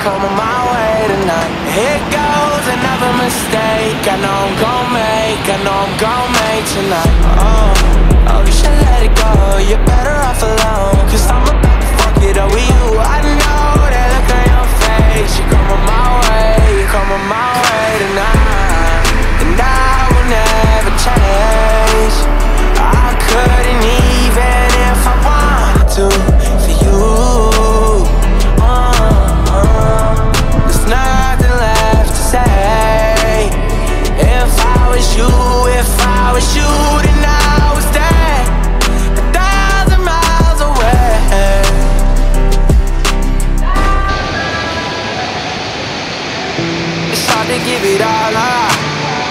coming my way tonight. Here goes another mistake. I know I'm gon' make, I know I'm gon' make tonight. Oh, oh, you should let it go. You're better off was you, if I was you, then I would stay a thousand miles away. It's hard to give it all up.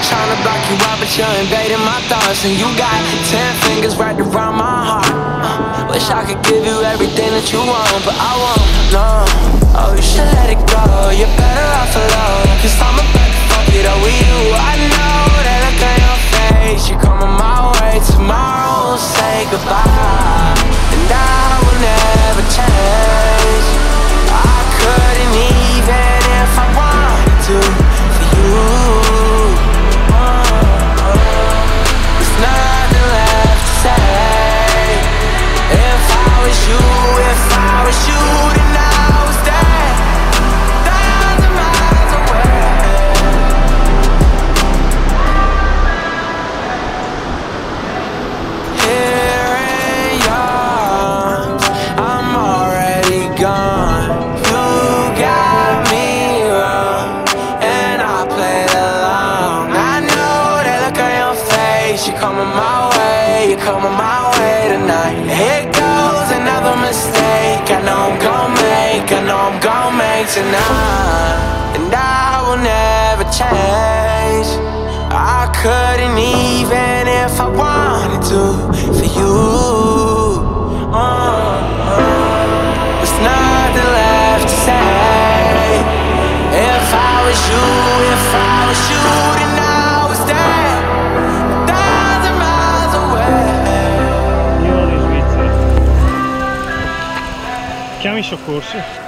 Trying to block you out, but you're invading my thoughts. And you got ten fingers wrapped around my heart. Uh, wish I could give you everything that you want, but I won't. Goodbye. Face. You're coming my way, you're coming my way tonight. Here goes another mistake. I know I'm gonna make, I know I'm gonna make tonight, and I will never change. I couldn't even if I wanted to for you. Uh, There's nothing left to say. If I was you, if I was you, Chiami i soccorsi.